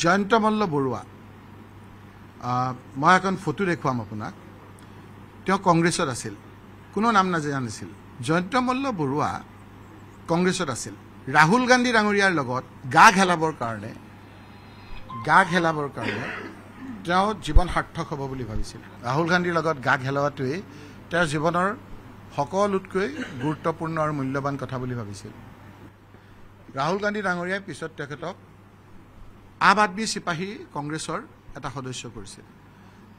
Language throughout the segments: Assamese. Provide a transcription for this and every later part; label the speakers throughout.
Speaker 1: জয়ন্ত মল্ল বৰুৱা মই এখন ফটো দেখুৱাম আপোনাক। তেওঁ কংগ্ৰেছত আছিল। কোনো নাম নাজানিছিল জয়ন্ত মল্ল বৰুৱা কংগ্ৰেছত আছিল। ৰাহুল গান্ধী ডাঙৰীয়াৰ লগত গা খেলাবৰ কাৰণে গা খেলাবৰ কাৰণে তেওঁ জীৱন সাৰ্থক হ'ব বুলি ভাবিছিল। ৰাহুল গান্ধীৰ লগত গা খেলোৱাটোৱেই তেওঁৰ জীৱনৰ সকলোতকৈ গুৰুত্বপূৰ্ণ আৰু মূল্যৱান কথা বুলি ভাবিছিল। ৰাহুল গান্ধী ডাঙৰীয়াই পিছত তেখেতক আম আদমী চিপাহী কংগ্ৰেছৰ এটা সদস্য কৰিছিল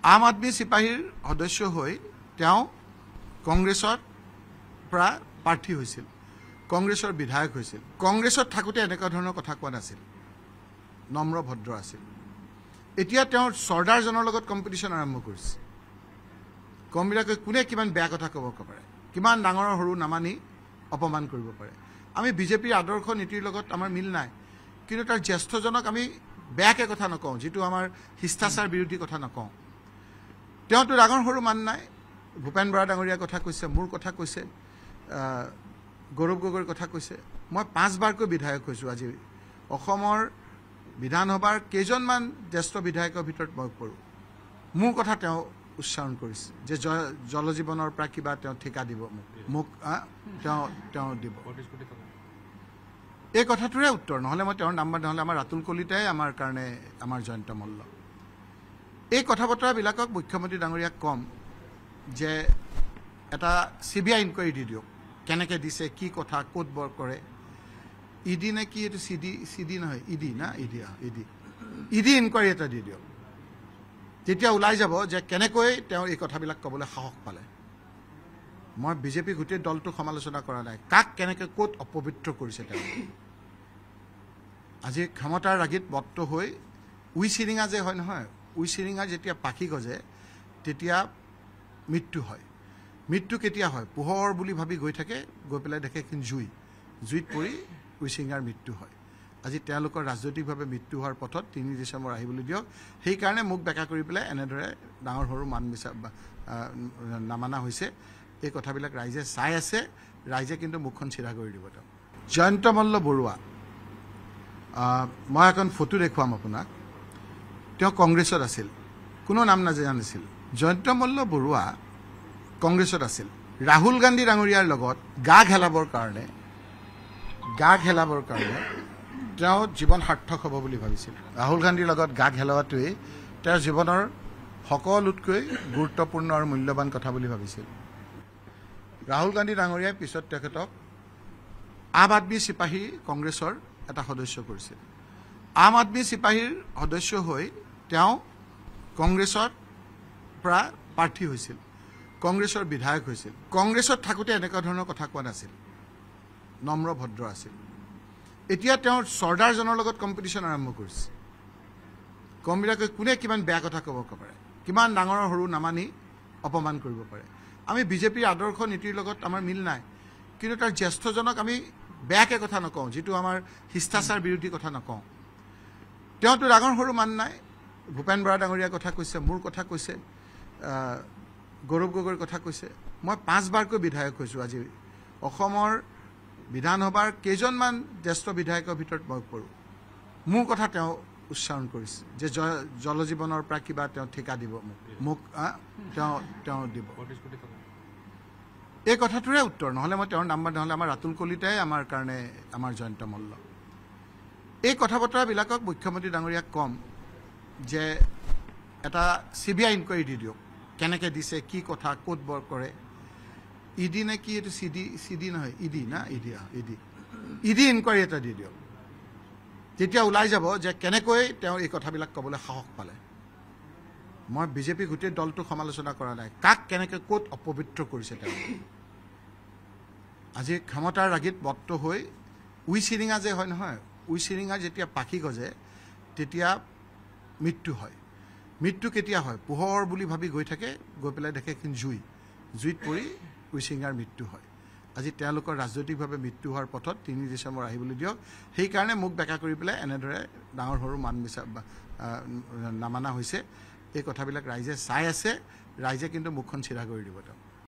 Speaker 1: আম আদমী চিপাহীৰ সদস্য হৈ তেওঁ কংগ্ৰেছৰ পৰা প্ৰাৰ্থী হৈছিল। কংগ্ৰেছৰ বিধায়ক হৈছিল। কংগ্ৰেছত থাকোঁতে এনেকুৱা ধৰণৰ কথা কোৱা নাছিল। নম্ৰ ভদ্ৰ আছিল। এতিয়া তেওঁ চৰ্দাৰজনৰ লগত কম্পিটিশ্যন আৰম্ভ কৰিছে। কমবিলাকে কোনে কিমান বেয়া কথা ক'ব পাৰে কিমান ডাঙৰ সৰু নামানি অপমান কৰিব পাৰে। আমি বিজেপিৰ আদৰ্শ নীতিৰ লগত আমাৰ মিল নাই। কিন্তু তাৰ জ্যেষ্ঠজনক আমি বেয়াকৈ কথা নকওঁ যিটো আমাৰ শিষ্টাচাৰ বিৰোধী কথা নকওঁ। তেওঁতো ডাঙৰ সৰু মান নাই। ভূপেন বৰা ডাঙৰীয়াৰ কথা কৈছে মোৰ কথা কৈছে গৌৰৱ গগৈৰ কথা কৈছে। মই পাঁচবাৰকৈ বিধায়ক হৈছোঁ আজি। অসমৰ বিধানসভাৰ কেইজনমান জ্যেষ্ঠ বিধায়কৰ ভিতৰত মই পৰোঁ। মোৰ কথা তেওঁ উচ্চাৰণ কৰিছে যে জল জীৱনৰ পৰা কিবা তেওঁ ঠিকা দিব মোক। মোক তেওঁ তেওঁ দিব। এই কথাটোৰে উত্তৰ নহ'লে মই তেওঁৰ নাম্বাৰ নহ'লে আমাৰ ৰাতুল কলিতাই আমাৰ কাৰণে আমাৰ জয়ন্ত মল্ল। এই কথা বতৰাবিলাকক মুখ্যমন্ত্ৰী ডাঙৰীয়াক ক'ম যে এটা চি বি আই ইনকুৱাৰী দি দিয়ক কেনেকৈ দিছে কি কথা ক'ত বৰ কৰে। ই ডি নে কি এইটো চি ডি চি ডি নহয় ই ডি না E D E D. E D inquiry এটা দি দিয়ক। তেতিয়া ওলাই যাব যে কেনেকৈ তেওঁ এই কথাবিলাক ক'বলৈ সাহস পালে। মই বিজেপি গোটেই দলটোক সমালোচনা কৰা নাই। কাক কেনেকৈ ক'ত অপবিত্ৰ কৰিছে তেওঁ? আজি ক্ষমতাৰ ৰাগীত বত্ত হৈ উই চিৰিঙা যে হয় নহয় উই চিৰিঙা যেতিয়া পাখি গজে তেতিয়া মৃত্যু হয়। মৃত্যু কেতিয়া হয়? পোহৰ বুলি ভাবি গৈ থাকে গৈ পেলাই দেখে এখন জুই। জুইত পৰি উই চিৰিঙাৰ মৃত্যু হয়। আজি তেওঁলোকৰ ৰাজনৈতিকভাৱে মৃত্যু হোৱাৰ পথত তিনি ডিচেম্বৰ আহিবলৈ দিয়ক। সেইকাৰণে মোক বেকা কৰি পেলাই এনেদৰে ডাঙৰ সৰু মান বিচা নামানা হৈছে। এই কথাবিলাক ৰাইজে চাই আছে। ৰাইজে কিন্তু মুখখন চিধা কৰি দিব তেওঁ। জয়ন্ত মল্ল বৰুৱা। মই এখন ফটো দেখুৱাম আপোনাক। তেওঁ কংগ্ৰেছত আছিল। কোনো নাম নাজানিছিল জয়ন্ত মল্ল বৰুৱা কংগ্ৰেছত আছিল। ৰাহুল গান্ধী ডাঙৰীয়াৰ লগত গা খেলাবৰ কাৰণে গা খেলাবৰ কাৰণে তেওঁ জীৱন সাৰ্থক হ'ব বুলি ভাবিছিল। ৰাহুল গান্ধীৰ লগত গা খেলোৱাটোৱেই তেওঁৰ জীৱনৰ সকলোতকৈ গুৰুত্বপূৰ্ণ আৰু মূল্যৱান কথা বুলি ভাবিছিল। ৰাহুল গান্ধী ডাঙৰীয়াই পিছত তেখেতক আম আদমী চিপাহী কংগ্ৰেছৰ এটা সদস্য কৰিছিল। আম আদমী চিপাহীৰ সদস্য হৈ তেওঁ কংগ্ৰেছৰ পৰা প্ৰাৰ্থী হৈছিল। কংগ্ৰেছৰ বিধায়ক হৈছিল। কংগ্ৰেছত থাকোঁতে এনেকুৱা ধৰণৰ কথা কোৱা নাছিল। নম্ৰ ভদ্ৰ আছিল। এতিয়া তেওঁ চৰ্দাৰজনৰ লগত কম্পিটিশ্যন আৰম্ভ কৰিছে। কমবিলাকে কোনে কিমান বেয়া কথা ক'ব পাৰে কিমান ডাঙৰ সৰু নামানি অপমান কৰিব পাৰে। আমি বিজেপিৰ আদৰ্শ নীতিৰ লগত আমাৰ মিল নাই। কিন্তু তাৰ জ্যেষ্ঠজনক আমি বেয়াকৈ কথা নকওঁ যিটো আমাৰ শিষ্টাচাৰ বিৰোধী কথা নকওঁ। তেওঁতো ডাঙৰ সৰু মান নাই। ভূপেন বৰা ডাঙৰীয়াৰ কথা কৈছে মোৰ কথা কৈছে গৌৰৱ গগৈৰ কথা কৈছে। মই পাঁচবাৰকৈ বিধায়ক হৈছোঁ আজি। অসমৰ বিধানসভাৰ কেইজনমান জ্যেষ্ঠ বিধায়কৰ ভিতৰত মই পৰোঁ। মোৰ কথা তেওঁ উচ্চাৰণ কৰিছে যে জ- জল জীৱনৰ পৰা কিবা তেওঁ ঠিকা দিব মোক। মোক তেওঁ তেওঁ দিব। এই কথাটোৰে উত্তৰ নহ'লে মই তেওঁৰ নাম্বাৰ নহ'লে আমাৰ ৰাতুল কলিতাই আমাৰ কাৰণে আমাৰ জয়ন্ত মল্ল। এই কথা বতৰাবিলাকক মুখ্যমন্ত্ৰী ডাঙৰীয়াক ক'ম যে এটা চি বি আই ইনকুৱাৰী দি দিয়ক কেনেকৈ দিছে কি কথা ক'ত বৰ কৰে। ই ডি নে কি এইটো চি ডি চি ডি নহয় ই ডি না E D E D. E D inquiry এটা দি দিয়ক। তেতিয়া ওলাই যাব যে কেনেকৈ তেওঁ এই কথাবিলাক ক'বলৈ সাহস পালে। মই বিজেপি গোটেই দলটোক সমালোচনা কৰা নাই। কাক কেনেকৈ ক'ত অপবিত্ৰ কৰিছে তেওঁ। আজি ক্ষমতাৰ ৰাগীত বত্ত হৈ উই চিৰিঙা যে হয় নহয় উই চিৰিঙা যেতিয়া পাখি গজে তেতিয়া মৃত্যু হয়। মৃত্যু কেতিয়া হয়? পোহৰ বুলি ভাবি গৈ থাকে গৈ পেলাই দেখে এখন জুই। জুইত পৰি উই চিৰিঙাৰ মৃত্যু হয়। আজি তেওঁলোকৰ ৰাজনৈতিকভাৱে মৃত্যু হোৱাৰ পথত তিনি ডিচেম্বৰ আহিবলৈ দিয়ক। সেইকাৰণে মোক বেকা কৰি পেলাই এনেদৰে ডাঙৰ সৰু মান বিচা বা, আহ, নামানা হৈছে। এই কথাবিলাক ৰাইজে চাই আছে। ৰাইজে কিন্তু মুখখন চিধা কৰি দিব তেওঁ।